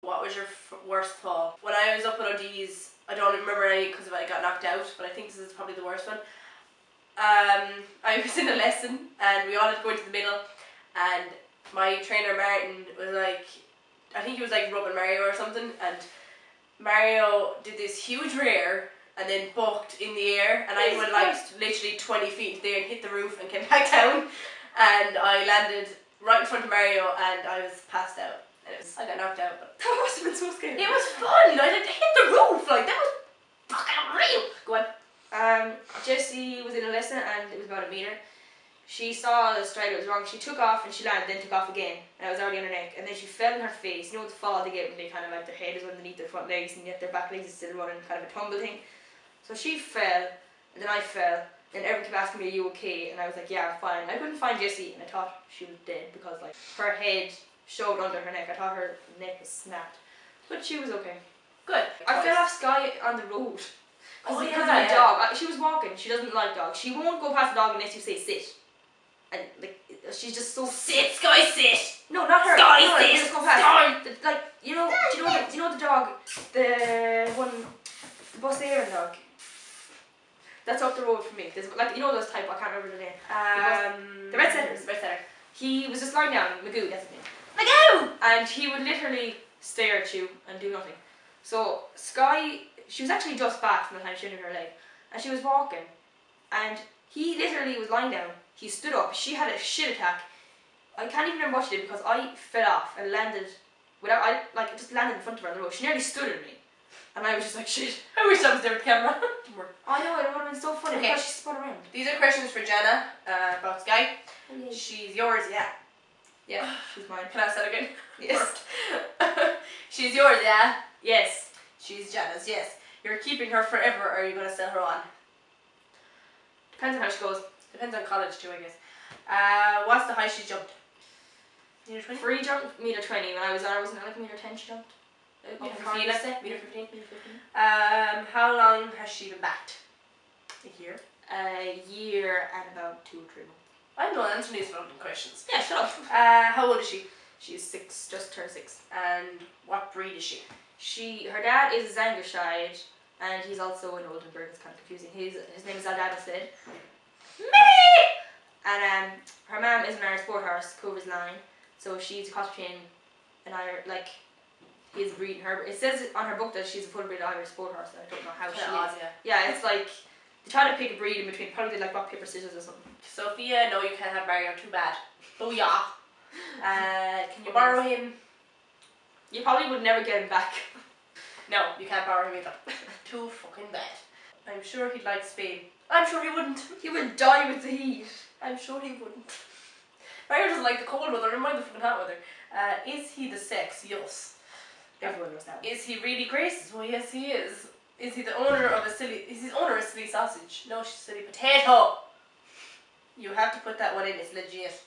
What was your f- worst fall? When I was up at ODs, I don't remember any because I got knocked out, but I think this is probably the worst one. Um, I was in a lesson and we all had to go into the middle, and my trainer Martin was like, I think he was like rubbing Mario or something, and Mario did this huge rear and then bucked in the air, and I went like literally twenty feet into the air and hit the roof and came back down, and I landed right in front of Mario and I was passed out. Was, I got knocked out, but That must have been so scary. it was fun. I hit the roof like that was fucking real. Go on. Um, Jessie was in a lesson and it was about a meter. She saw the stride was wrong. She took off and she landed, then took off again, and I was already on her neck. And then she fell on her face. You know the fall they get when they kind of like their head is underneath their front legs and yet their back legs is still running, kind of a tumble thing. So she fell, and then I fell. And everyone kept asking me, "Are you okay?" And I was like, "Yeah, I'm fine." I couldn't find Jessie, and I thought she was dead because like her head showed under her neck. I thought her neck was snapped, but she was okay. Good. I fell off Sky on the road. Oh, Because yeah, of my yeah. dog. I, she was walking. She doesn't like dogs. She won't go past the dog unless you say sit. And like she's just so Sit, Sky, sit. No, not her. Sky, no, sit. just go past. Sky. The- like you know, do you know, the, do you know the dog, the one, the bus Aaron dog. That's up the road from me. There's like you know those type. I can't remember the name. Um, The red setters. Red setter. He was just lying down. Magoo, that's his name. Magoo. and he would literally stare at you and do nothing. So Sky, she was actually just back from the time she injured her leg, and she was walking, and he literally was lying down. He stood up. She had a shit attack. I can't even remember what she did because I fell off and landed without I like just landed in front of her on the road. She nearly stood at me, and I was just like shit. I wish I was there with camera. I know it would have been so funny Okay. because she spun around. These are questions for Janna uh, about Sky. She's yours, yeah. Yeah, she's mine. Can I say that again? Yes. She's yours, yeah. Yes. She's Janna's, yes. You're keeping her forever, or are you gonna sell her on? Depends on how she goes. Depends on college too, I guess. Uh, what's the height she jumped? Meter twenty. Free jump meter twenty. When I was I wasn't like meter ten. She jumped. Uh, Meter off fifteen, let's say. Meter fifteen. Meter fifteen. Um, how long has she been backed? A year. A year and about two or three months. I don't know answer these fucking questions. Yeah, shut up. Uh, how old is she? She's six, just turned six. And what breed is she? She, her dad is a Zangersheide, and he's also an Oldenburg. It's kind of confusing. His his name is Aldana Sid. Me. And um, her mom is an Irish sport horse, Cover's Line. So she's a cross between an Irish, like, he's breeding her. It says on her book that she's a full breed Irish sport horse. I don't know how she is. yeah. Yeah, it's like they try to pick a breed in between. Probably did like rock paper scissors or something. Sophia, no, you can't have Mario. Too bad. Booyah. Uh, can you borrow him? You probably would never get him back. No, you can't borrow him either. Too fucking bad. I'm sure he'd like Spain. I'm sure he wouldn't. He would die with the heat. I'm sure he wouldn't. Mario doesn't like the cold weather, never mind the fucking hot weather. Uh, is he the sex? Yes. Everyone knows that. Is he really Grace's? Well, yes, he is. Is he the owner of a silly? Is his owner a silly sausage? No, she's silly potato. You have to put that one in. It's legit.